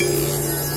Música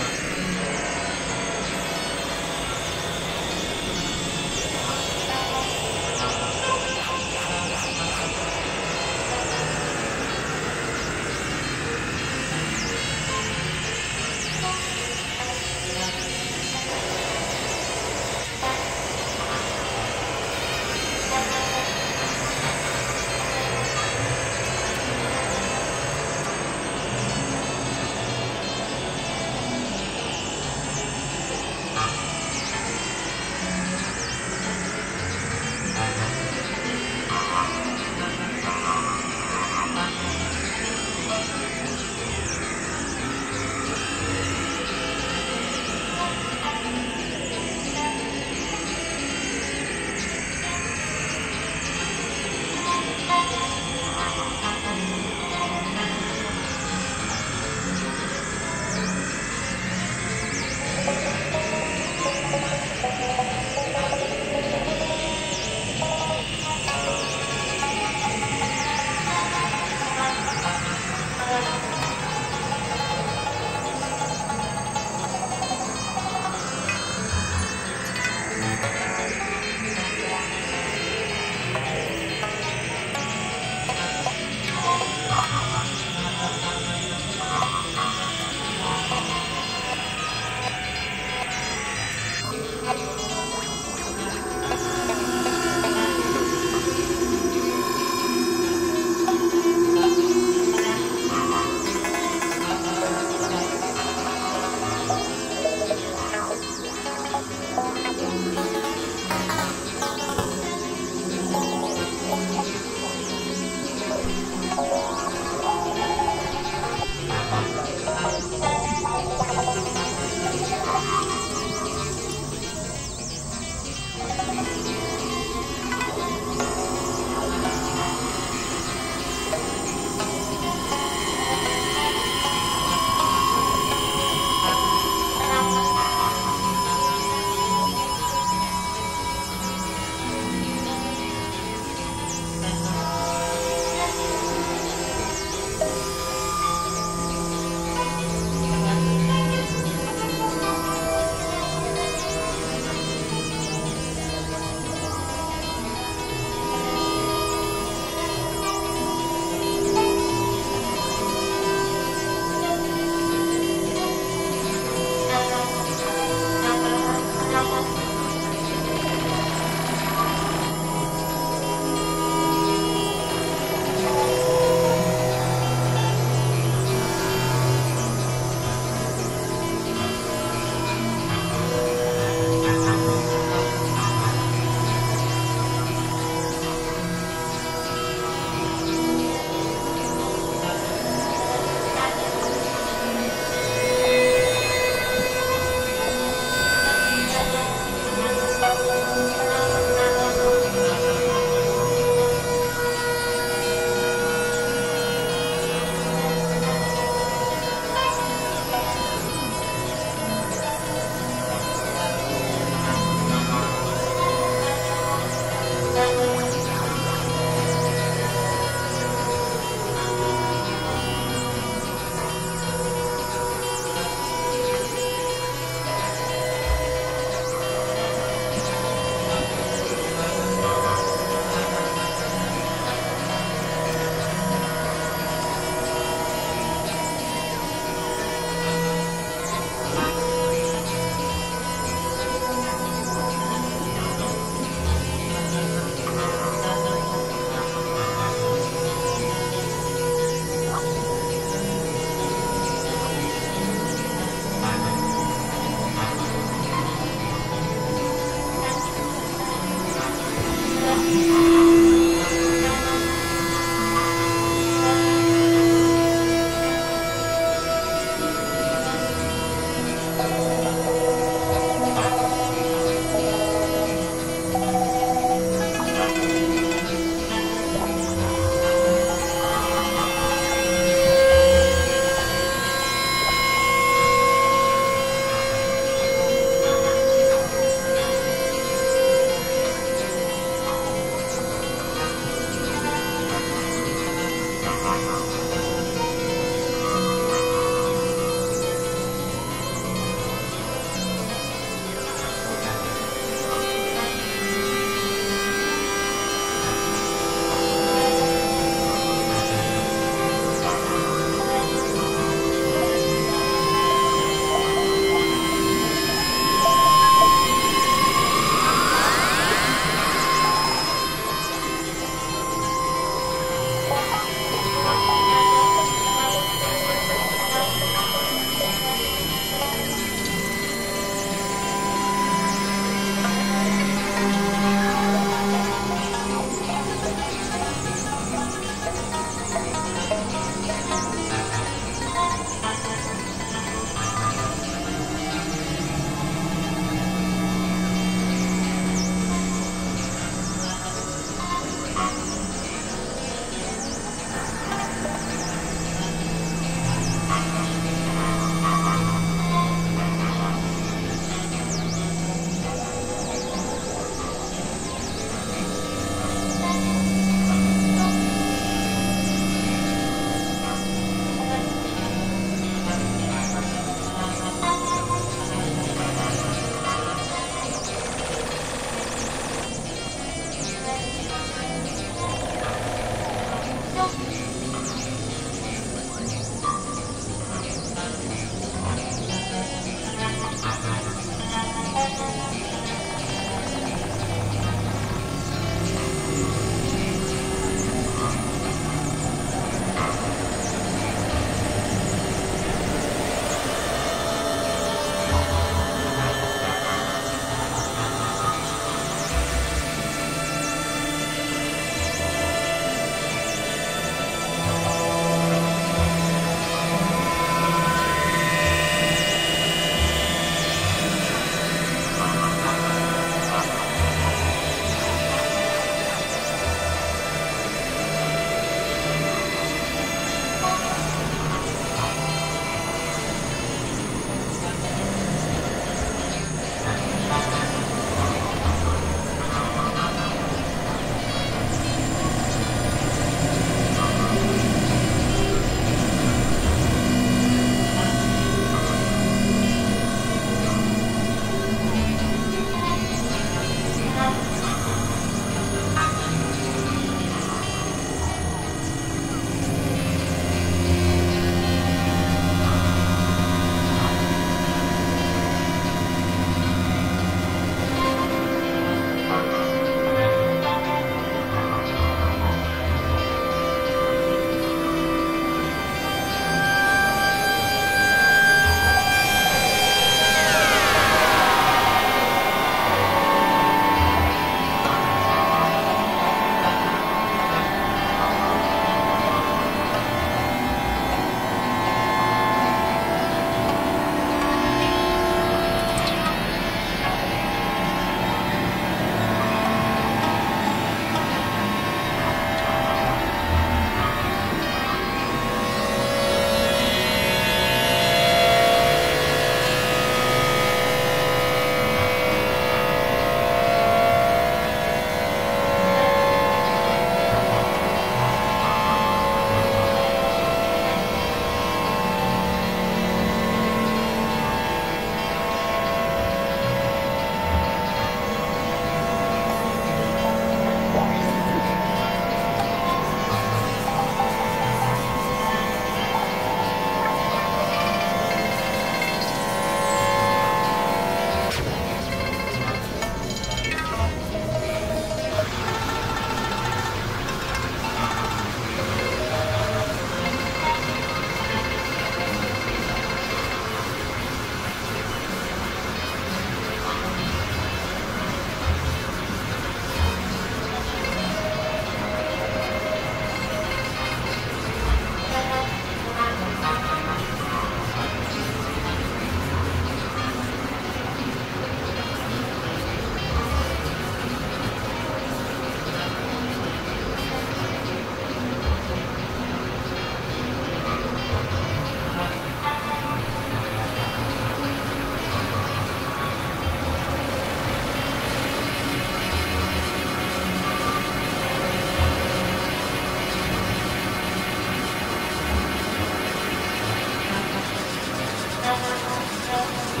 Música